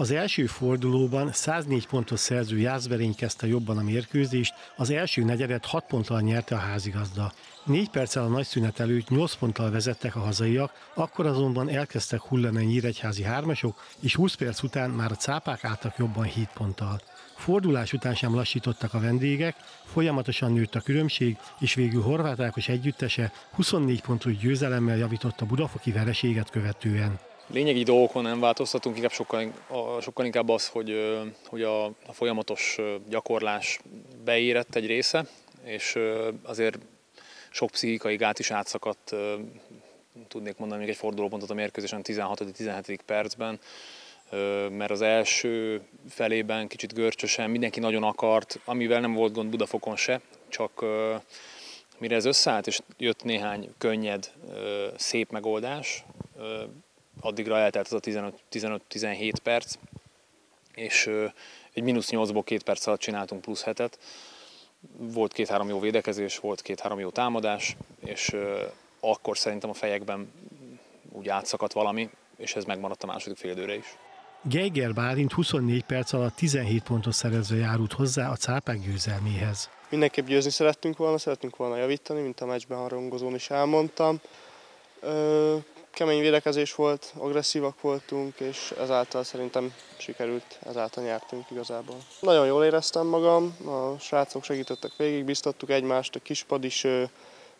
Az első fordulóban 104 pontos szerző Jászberény kezdte jobban a mérkőzést, az első negyedet 6 ponttal nyerte a házigazda. Négy perccel a nagy szünet előtt 8 ponttal vezettek a hazaiak, akkor azonban elkezdtek hullani a nyíregyházi hármasok, és 20 perc után már a cápák álltak jobban 7 ponttal. Fordulás után sem lassítottak a vendégek, folyamatosan nőtt a különbség, és végül Horváth Ákos együttese 24 pontos győzelemmel javította Budafoki vereséget követően. Lényegi dolgokon nem változtatunk, inkább sokkal, sokkal inkább az, hogy, hogy a, a folyamatos gyakorlás beérett egy része, és azért sok pszichikai gát is átszakadt, tudnék mondani még egy fordulópontot a mérkőzésen 16-17. percben, mert az első felében kicsit görcsösen mindenki nagyon akart, amivel nem volt gond Budafokon se, csak mire ez összeállt, és jött néhány könnyed, szép megoldás, addigra eltelt az a 15-17 perc, és egy mínusz 8-ból két perc alatt csináltunk plusz hetet. Volt két-három jó védekezés, volt két-három jó támadás, és akkor szerintem a fejekben úgy átszakadt valami, és ez megmaradt a második félidőre is. Geiger Bálint 24 perc alatt 17 pontot szerezve járult hozzá a cápák győzelméhez. Mindenképp győzni szerettünk volna, szerettünk volna javítani, mint a meccsben harangozón is elmondtam. Ö, kemény védekezés volt, agresszívak voltunk, és ezáltal szerintem sikerült, ezáltal nyertünk igazából. Nagyon jól éreztem magam, a srácok segítettek végig, biztattuk egymást, a kispad is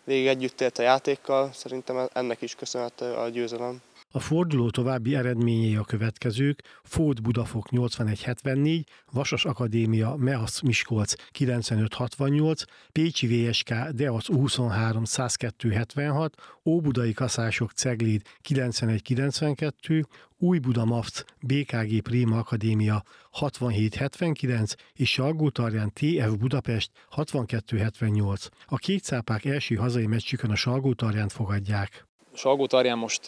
végig együtt élt a játékkal, szerintem ennek is köszönhető a győzelem. A forduló további eredményei a következők, Fót Budafok 81-74, Vasas Akadémia Measz Miskolc 95-68, Pécsi VSK Deac 23 102 76, Óbudai Kaszások Cegléd 91-92, új Buda Mafc BKG Prima Akadémia 67-79 és Salgótarján TF Budapest 62-78. A két cápák első hazai meccsükön a Salgótarjánt fogadják. Salgótarján most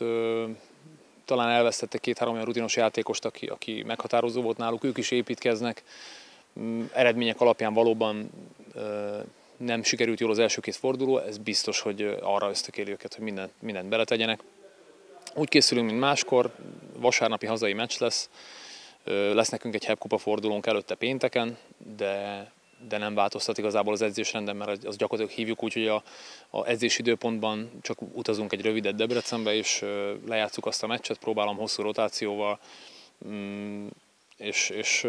talán elvesztettek két-három olyan rutinos játékost, aki, aki meghatározó volt náluk, ők is építkeznek. Mm, eredmények alapján valóban nem sikerült jól az első két forduló, ez biztos, hogy arra ösztökéli őket, hogy mindent, mindent beletegyenek. Úgy készülünk, mint máskor, vasárnapi hazai meccs lesz, lesz nekünk egy Hepkupa fordulónk előtte pénteken, de de nem változtat igazából az edzésrenden, mert az gyakorlatilag hívjuk úgy, hogy a, a edzés időpontban csak utazunk egy rövidet Debrecenbe, és lejátszuk azt a meccset, próbálom hosszú rotációval, mm, és, és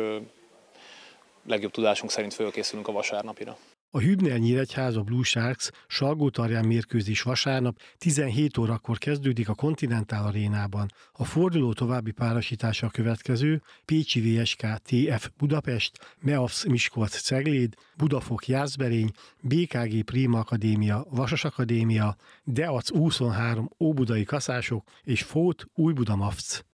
legjobb tudásunk szerint fölkészülünk a vasárnapira. A Hübner Nyíregyháza Blue Sharks Salgótarján mérkőzés vasárnap 17 órakor kezdődik a Continental arénában. A forduló további párosítása a következő Pécsi VSK TF Budapest, MEAFS Miskolc Cegléd, Budafok Jászberény, BKG Prima Akadémia, Vasas Akadémia, Deac 23 Óbudai Kaszások és Fót Új Budamafc.